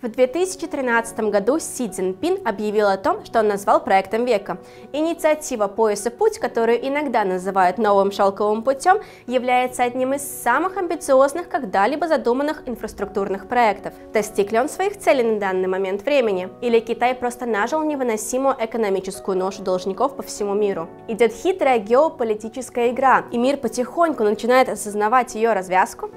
В 2013 году Си Цзиньпин объявил о том, что он назвал проектом века. Инициатива «Пояс и путь», которую иногда называют новым шелковым путем, является одним из самых амбициозных когда-либо задуманных инфраструктурных проектов. Достиг ли он своих целей на данный момент времени? Или Китай просто нажил невыносимую экономическую ношу должников по всему миру? Идет хитрая геополитическая игра, и мир потихоньку начинает осознавать ее развязку?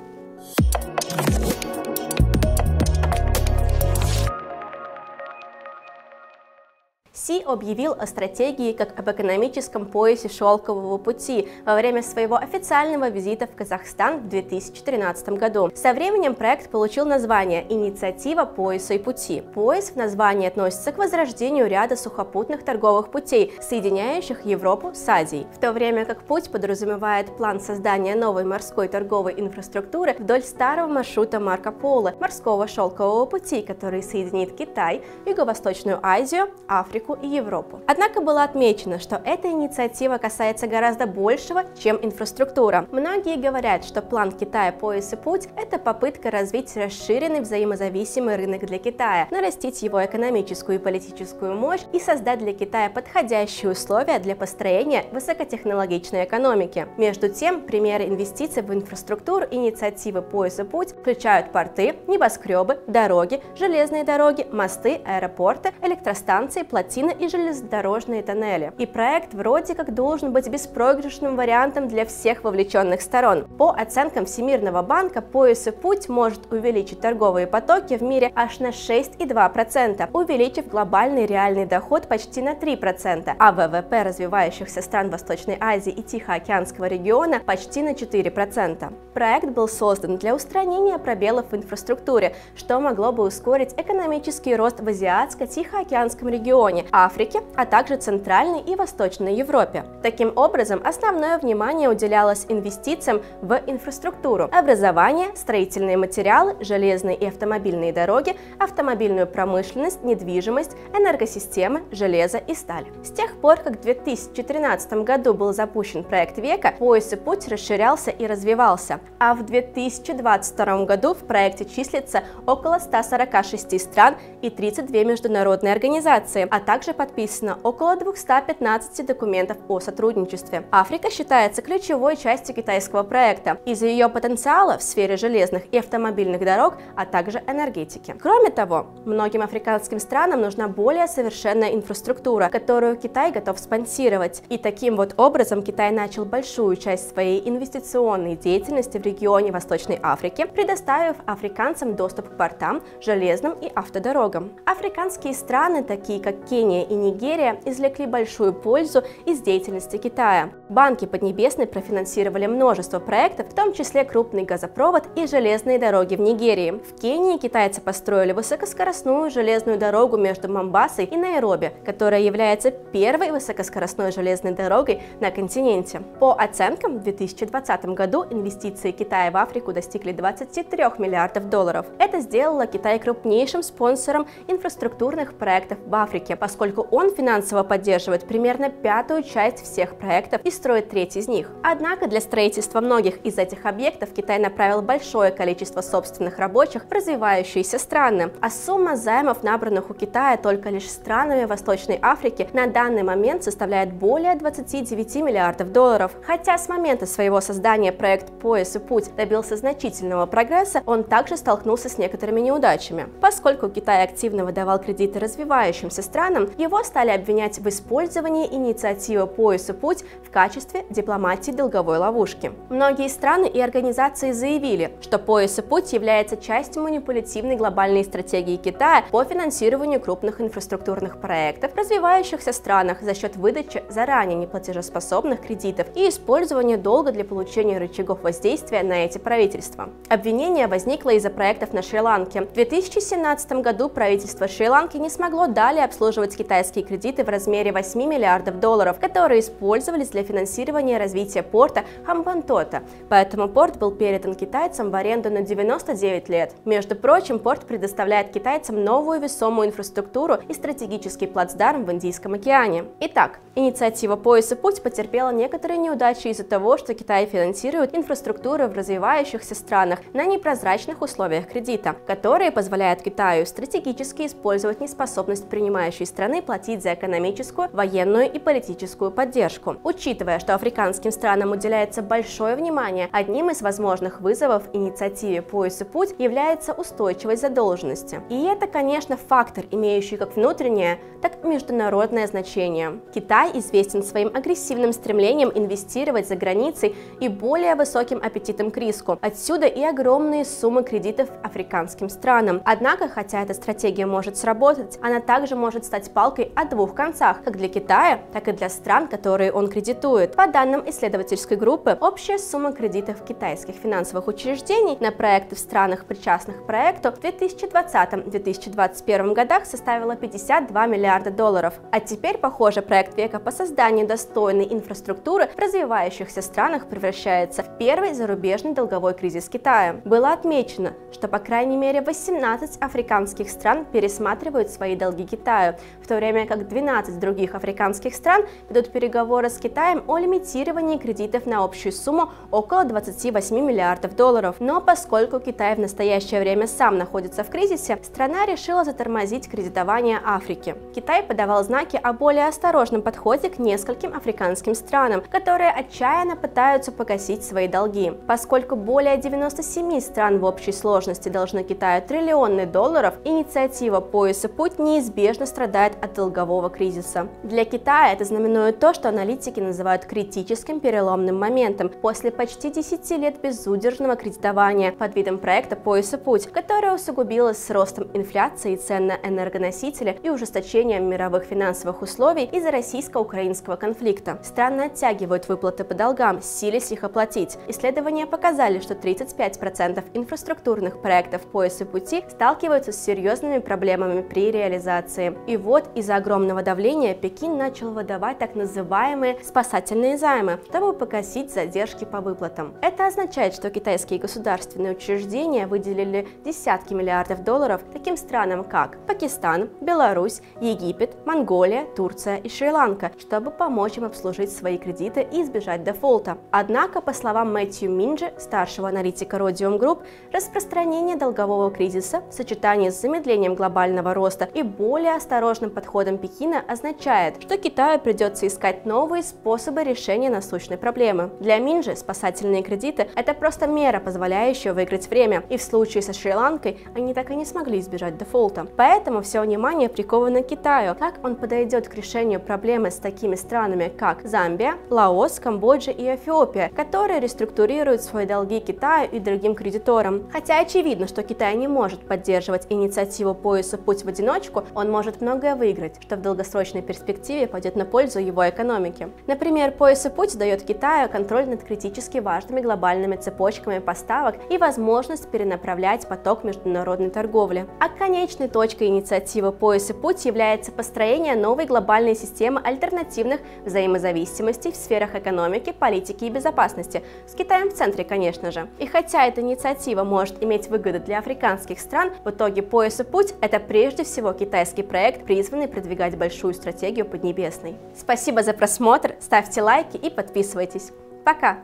Си объявил о стратегии как об экономическом поясе шелкового пути во время своего официального визита в Казахстан в 2013 году. Со временем проект получил название «Инициатива пояса и пути». Пояс в названии относится к возрождению ряда сухопутных торговых путей, соединяющих Европу с Азией, в то время как путь подразумевает план создания новой морской торговой инфраструктуры вдоль старого маршрута Марко Поло, морского шелкового пути, который соединит Китай, Юго-Восточную Азию, Африку, Африку и Европу. Однако было отмечено, что эта инициатива касается гораздо большего, чем инфраструктура. Многие говорят, что план Китая «Пояс и путь» — это попытка развить расширенный взаимозависимый рынок для Китая, нарастить его экономическую и политическую мощь и создать для Китая подходящие условия для построения высокотехнологичной экономики. Между тем, примеры инвестиций в инфраструктуру инициативы «Пояс и путь» включают порты, небоскребы, дороги, железные дороги, мосты, аэропорты, электростанции, плотины плотины и железнодорожные тоннели. И проект вроде как должен быть беспроигрышным вариантом для всех вовлеченных сторон. По оценкам Всемирного банка, пояс и путь может увеличить торговые потоки в мире аж на 6,2%, увеличив глобальный реальный доход почти на 3%, а ВВП развивающихся стран Восточной Азии и Тихоокеанского региона почти на 4%. Проект был создан для устранения пробелов в инфраструктуре, что могло бы ускорить экономический рост в Азиатско-Тихоокеанском регионе, регионе Африки, а также Центральной и Восточной Европе. Таким образом, основное внимание уделялось инвестициям в инфраструктуру, образование, строительные материалы, железные и автомобильные дороги, автомобильную промышленность, недвижимость, энергосистемы, железо и сталь. С тех пор, как в 2013 году был запущен проект века, пояс и путь расширялся и развивался, а в 2022 году в проекте числится около 146 стран и 32 международные организации, а также подписано около 215 документов о сотрудничестве. Африка считается ключевой частью китайского проекта из-за ее потенциала в сфере железных и автомобильных дорог, а также энергетики. Кроме того, многим африканским странам нужна более совершенная инфраструктура, которую Китай готов спонсировать. И таким вот образом Китай начал большую часть своей инвестиционной деятельности в регионе Восточной Африки, предоставив африканцам доступ к портам, железным и автодорогам. Африканские страны, такие как Кения и Нигерия извлекли большую пользу из деятельности Китая. Банки Поднебесной профинансировали множество проектов, в том числе крупный газопровод и железные дороги в Нигерии. В Кении китайцы построили высокоскоростную железную дорогу между Мамбасой и Найроби, которая является первой высокоскоростной железной дорогой на континенте. По оценкам, в 2020 году инвестиции Китая в Африку достигли 23 миллиардов долларов. Это сделало Китай крупнейшим спонсором инфраструктурных проектов в Африке, поскольку он финансово поддерживает примерно пятую часть всех проектов и строит треть из них. Однако для строительства многих из этих объектов Китай направил большое количество собственных рабочих в развивающиеся страны, а сумма займов, набранных у Китая только лишь странами Восточной Африки, на данный момент составляет более 29 миллиардов долларов. Хотя с момента своего создания проект «Пояс и путь» добился значительного прогресса, он также столкнулся с некоторыми неудачами. Поскольку Китай активно выдавал кредиты развивающимся странам, странам, его стали обвинять в использовании инициативы «Пояс и путь» в качестве дипломатии долговой ловушки. Многие страны и организации заявили, что «Пояс и путь» является частью манипулятивной глобальной стратегии Китая по финансированию крупных инфраструктурных проектов в развивающихся странах за счет выдачи заранее неплатежеспособных кредитов и использования долга для получения рычагов воздействия на эти правительства. Обвинение возникло из-за проектов на Шри-Ланке. В 2017 году правительство Шри-Ланки не смогло далее обслуживать китайские кредиты в размере 8 миллиардов долларов, которые использовались для финансирования развития порта Хамбантота. Поэтому порт был передан китайцам в аренду на 99 лет. Между прочим, порт предоставляет китайцам новую весомую инфраструктуру и стратегический плацдарм в Индийском океане. Итак, инициатива «Пояс и путь» потерпела некоторые неудачи из-за того, что Китай финансирует инфраструктуру в развивающихся странах на непрозрачных условиях кредита, которые позволяют Китаю стратегически использовать неспособность принимающей страны платить за экономическую, военную и политическую поддержку. Учитывая, что африканским странам уделяется большое внимание, одним из возможных вызовов инициативе «Пояс и путь» является устойчивость задолженности. И это, конечно, фактор, имеющий как внутреннее, так и международное значение. Китай известен своим агрессивным стремлением инвестировать за границей и более высоким аппетитом к риску. Отсюда и огромные суммы кредитов африканским странам. Однако, хотя эта стратегия может сработать, она также может стать палкой о двух концах, как для Китая, так и для стран, которые он кредитует. По данным исследовательской группы, общая сумма кредитов китайских финансовых учреждений на проекты в странах, причастных к проекту, в 2020-2021 годах составила 52 миллиарда долларов. А теперь, похоже, проект века по созданию достойной инфраструктуры в развивающихся странах превращается в первый зарубежный долговой кризис Китая. Было отмечено, что по крайней мере 18 африканских стран пересматривают свои долги Китаю, в то время как 12 других африканских стран ведут переговоры с Китаем о лимитировании кредитов на общую сумму около 28 миллиардов долларов. Но поскольку Китай в настоящее время сам находится в кризисе, страна решила затормозить кредитование Африки. Китай подавал знаки о более осторожном подходе к нескольким африканским странам, которые отчаянно пытаются погасить свои долги. Поскольку более 97 стран в общей сложности должны Китаю триллионы долларов, инициатива пояса путь неизбежно страдает от долгового кризиса. Для Китая это знаменует то, что аналитики называют критическим переломным моментом после почти 10 лет безудержного кредитования под видом проекта пояса путь, которое усугубилось с ростом инфляции и цен на энергоносители и ужесточением мировых финансовых условий из-за российско-украинского конфликта. Страны оттягивают выплаты по долгам, силясь их оплатить. Исследования показали, что 35% инфраструктурных проектов пояса пути сталкиваются с серьезными проблемами при реализации. И вот из-за огромного давления Пекин начал выдавать так называемые спасательные займы, чтобы погасить задержки по выплатам. Это означает, что китайские государственные учреждения выделили десятки миллиардов долларов таким странам, как Пакистан, Беларусь, Египет, Монголия, Турция и Шри-Ланка, чтобы помочь им обслужить свои кредиты и избежать дефолта. Однако, по словам Мэтью Минджи, старшего аналитика Rodium Group, распространение долгового кризиса в сочетании с замедлением глобального роста и более осторожным подходом Пекина означает, что Китаю придется искать новые способы решения насущной проблемы. Для Минджи спасательные кредиты – это просто мера, позволяющая выиграть время, и в случае со Шри-Ланкой они так и не смогли избежать дефолта. Поэтому все внимание приковано к Китаю, как он подойдет к решению проблемы с такими странами, как Замбия, Лаос, Камбоджа и Эфиопия, которые реструктурируют свои долги Китаю и другим кредиторам. Хотя очевидно, что Китай не может поддерживать инициативу пояса «Путь в одиночку», он может многое выиграть, что в долгосрочной перспективе пойдет на пользу его экономике. Например, пояс и путь дает Китаю контроль над критически важными глобальными цепочками поставок и возможность перенаправлять поток международной торговли. А конечной точкой инициативы пояс и путь является построение новой глобальной системы альтернативных взаимозависимостей в сферах экономики, политики и безопасности, с Китаем в центре, конечно же. И хотя эта инициатива может иметь выгоды для африканских стран, в итоге пояс и путь – это прежде всего китайский проект, призванный продвигать большую стратегию Поднебесной. Спасибо за просмотр, ставьте лайки и подписывайтесь. Пока!